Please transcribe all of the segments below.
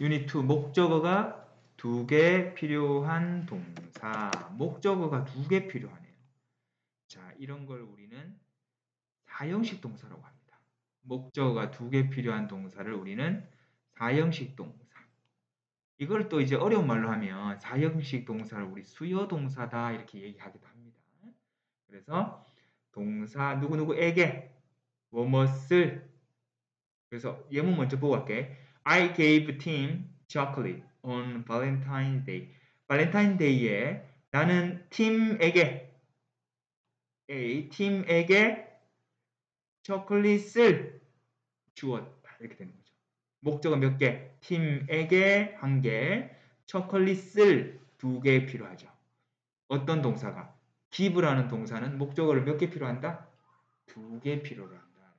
유닛 2 목적어가 두 개 필요한 동사. 목적어가 두 개 필요하네요. 자, 이런 걸 우리는 사형식 동사라고 합니다. 목적어가 두 개 필요한 동사를 우리는 사형식 동사. 이걸 또 이제 어려운 말로 하면 사형식 동사를 우리 수요 동사다 이렇게 얘기하기도 합니다. 그래서 동사 누구누구에게 뭐뭇을 그래서 예문 먼저 보고 갈게. I gave Tim chocolate on Valentine's Day. 발렌타인 데이에 나는 팀에게 A 팀에게 초콜릿을 주었다. 이렇게 되는 거죠. 목적은 몇 개? 팀에게 한 개, 초콜릿을 두 개 필요하죠. 어떤 동사가? give라는 동사는 목적어를 몇 개 필요한다? 두 개 필요로 한다.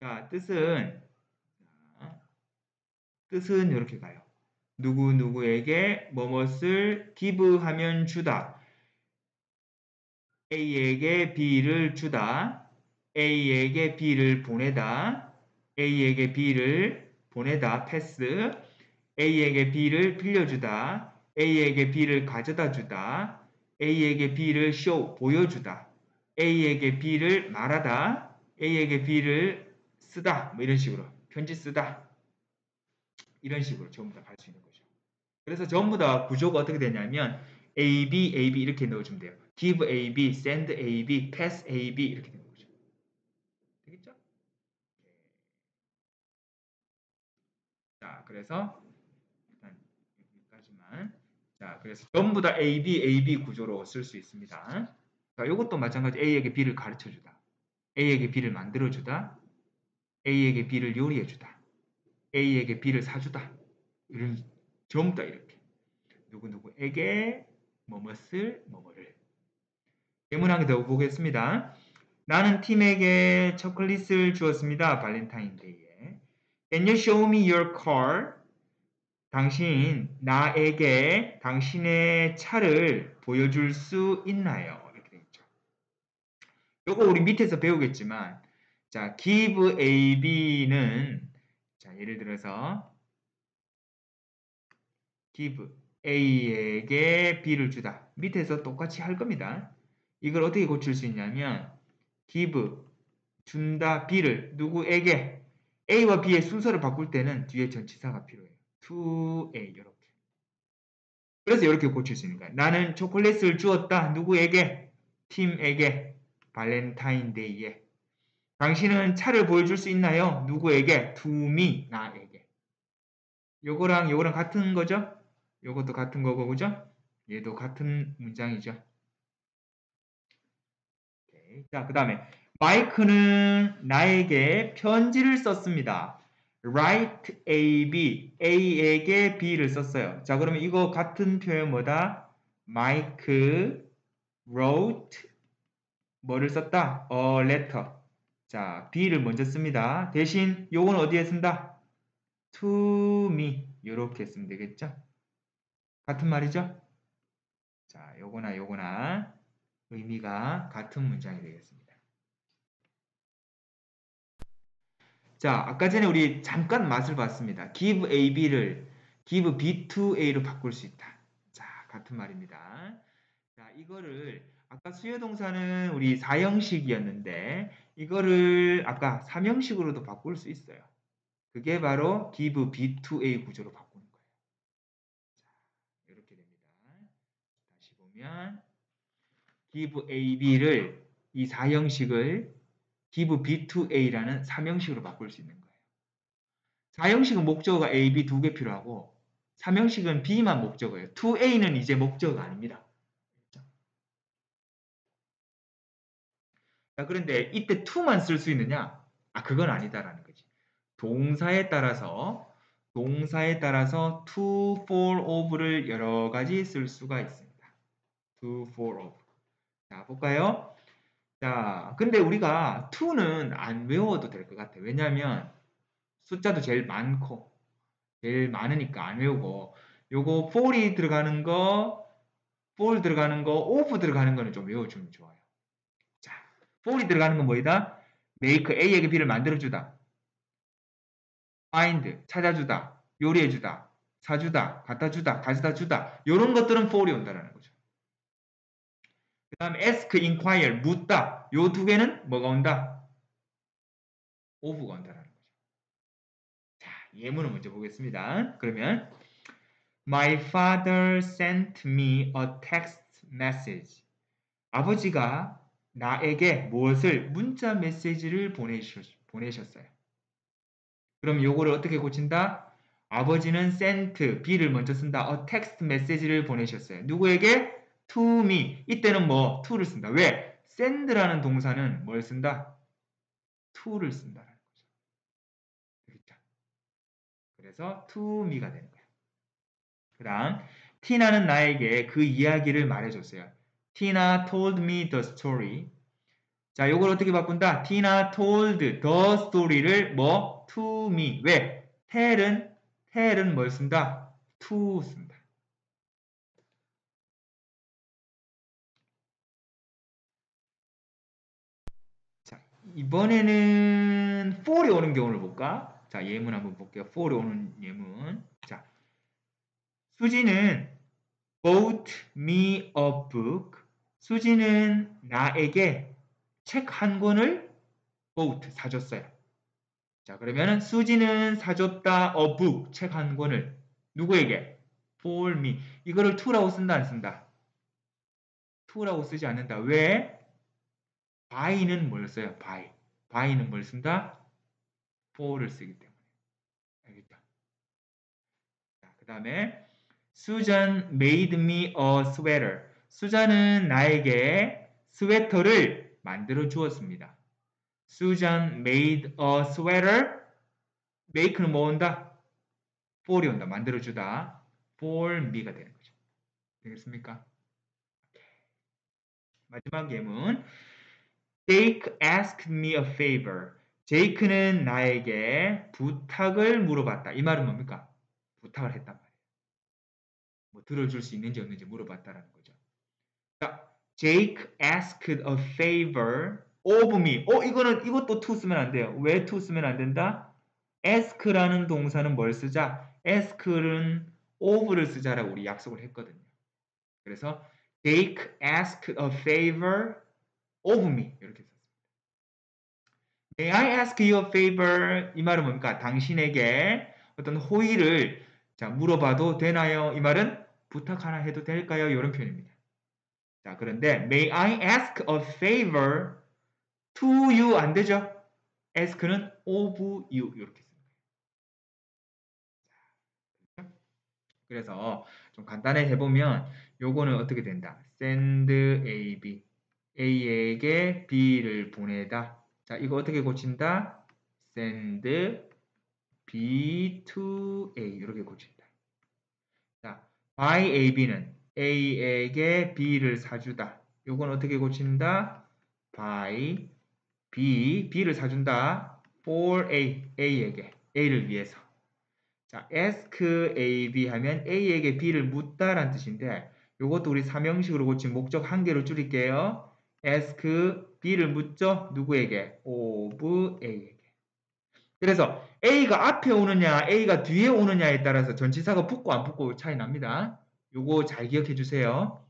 자, 뜻은 뜻은 이렇게 가요. 누구 누구에게 뭐뭇을 기부하면 주다. A에게 B를 주다. A에게 B를 보내다. A에게 B를 보내다. 패스. A에게 B를 빌려주다. A에게 B를 가져다 주다. A에게 B를 쇼 보여주다. A에게 B를 말하다. A에게 B를 쓰다. 뭐 이런 식으로 편지 쓰다. 이런 식으로 전부 다 갈 수 있는 거죠. 그래서 전부 다 구조가 어떻게 되냐면 A, B, A, B 이렇게 넣어주면 돼요. give A, B, send A, B, pass A, B 이렇게 되는 거죠. 되겠죠? 자, 그래서 일단 여기까지만. 자, 그래서 전부 다 A, B, A, B 구조로 쓸 수 있습니다. 자, 이것도 마찬가지 A에게 B를 가르쳐 주다. A에게 B를 만들어 주다. A에게 B를 요리해 주다. A에게 B를 사주다. 이런 전부 다 이렇게. 누구누구에게 뭐뭇을 뭐뭐를. 예문 한개더 보겠습니다. 나는 팀에게 초콜릿을 주었습니다. 발렌타인데이에. Can you show me your car? 당신 나에게 당신의 차를 보여줄 수 있나요? 이렇게 되어 있죠. 요거 우리 밑에서 배우겠지만 자, give A, B는 자, 예를 들어서 give A에게 B를 주다. 밑에서 똑같이 할 겁니다. 이걸 어떻게 고칠 수 있냐면 give 준다 B를 누구에게 A와 B의 순서를 바꿀 때는 뒤에 전치사가 필요해요. to A 이렇게. 그래서 이렇게 고칠 수 있는 거예요. 나는 초콜릿을 주었다. 누구에게? 팀에게. 발렌타인데이에. 당신은 차를 보여줄 수 있나요? 누구에게? me. 나에게. 요거랑 요거랑 같은 거죠? 요것도 같은 거고, 그죠? 얘도 같은 문장이죠. 오케이. 자, 그 다음에 마이크는 나에게 편지를 썼습니다. write A, B, A에게 B를 썼어요. 자, 그러면 이거 같은 표현 뭐다? Mike wrote 뭐를 썼다? A letter. 자, B를 먼저 씁니다. 대신 요건 어디에 쓴다? to me 이렇게 쓰면 되겠죠? 같은 말이죠? 자, 요거나 요거나 의미가 같은 문장이 되겠습니다. 자, 아까 전에 우리 잠깐 맛을 봤습니다. give A, B를 give B to A로 바꿀 수 있다. 자, 같은 말입니다. 자, 이거를 아까 수요 동사는 우리 4형식이었는데 이거를 아까 3형식으로도 바꿀 수 있어요. 그게 바로 give B to A 구조로 바꾸는 거예요. 자, 이렇게 됩니다. 다시 보면 give A, B를 이 4형식을 give B to A라는 3형식으로 바꿀 수 있는 거예요. 4형식은 목적어가 A, B 두 개 필요하고 3형식은 B만 목적어예요. 2A는 이제 목적어가 아닙니다. 자, 그런데 이때 to만 쓸 수 있느냐? 아, 그건 아니다라는 거지. 동사에 따라서 동사에 따라서 to, for, of를 여러 가지 쓸 수가 있습니다. to, for, of. 자, 볼까요? 자, 근데 우리가 to는 안 외워도 될 것 같아요. 왜냐하면 숫자도 제일 많고 제일 많으니까 안 외우고 요거 for이 들어가는 거, for 들어가는 거, of 들어가는 거는 좀 외워주면 좋아요. 자, for이 들어가는 건 뭐이다? make A에게 B를 만들어주다. find 찾아주다, 요리해주다, 사주다, 갖다주다, 가져다 주다 이런 것들은 for이 온다라는 거죠. 그 다음에 ask, inquire 묻다 요 두 개는 뭐가 온다? of가 온다라는 거죠. 자 예문을 먼저 보겠습니다. 그러면 My father sent me a text message. 아버지가 나에게 무엇을 문자 메시지를 보내셨, 보내셨 어요. 그럼 요거를 어떻게 고친다? 아버지는 sent, be를 먼저 쓴다. a text message를 보내셨어요. 누구에게? to me. 이때는 뭐 to를 쓴다. 왜? send라는 동사는 뭘 쓴다? to를 거죠. 그렇죠? 그래서 to me가 되는 거예요. 그 다음 티나는 나에게 그 이야기를 말해줬어요. Tina told me the story. 자, 요걸 어떻게 바꾼다? Tina told the story를 뭐 to me. 왜? tell은 tell은 뭘 쓴다? to 쓴다. 자, 이번에는 for이 오는 경우를 볼까? 자, 예문 한번 볼게요. for이 오는 예문. 자, 수지는 bought me a book. 수지는 나에게 책 한 권을 bought 사줬어요. 자 그러면은 수지는 사줬다 a book 책 한 권을 누구에게? for me 이거를 to라고 쓴다 안 쓴다? to라고 쓰지 않는다. 왜? by는 뭘 써요? by. by는 뭘 쓴다? for를 쓰기 때문에. 알겠죠? 자, 그 다음에 Susan made me a sweater. 수잔은 나에게 스웨터를 만들어 주었습니다. Susan made a sweater. make는 뭐 온다? for이 온다. 만들어 주다. for me가 되는 거죠. 되겠습니까? 마지막 예문. Jake asked me a favor. 제이크는 나에게 부탁을 물어봤다. 이 말은 뭡니까? 부탁을 했단 말이에요. 뭐 들어줄 수 있는지 없는지 물어봤다라는 거죠. 자, Jake asked a favor of me. 어, 이거는 이것도 to 쓰면 안 돼요. 왜 to 쓰면 안 된다? ask라는 동사는 뭘 쓰자? ask는 of를 쓰자라고 우리 약속을 했거든요. 그래서 Jake asked a favor of me 이렇게 썼습니다. May I ask you a favor? 이 말은 뭡니까? 당신에게 어떤 호의를 자 물어봐도 되나요? 이 말은 부탁 하나 해도 될까요? 이런 표현입니다. 자, 그런데 may I ask a favor to you 안 되죠? ask는 of you 이렇게 쓰는 거예요. 그래서 좀 간단히 해보면 요거는 어떻게 된다? send A, B A에게 B를 보내다. 자, 이거 어떻게 고친다? send B to A 이렇게 고친다. by AB는 A에게 B를 사주다. 요건 어떻게 고친다? by B, B를 사준다. for A, A에게, A를 위해서. 자, ask AB 하면 A에게 B를 묻다라는 뜻인데 요것도 우리 삼형식으로 고친 목적 한 개로 줄일게요. ask B를 묻죠? 누구에게? of A에게. 그래서 A가 앞에 오느냐, A가 뒤에 오느냐에 따라서 전치사가 붙고 안 붙고 차이 납니다. 요거 잘 기억해 주세요.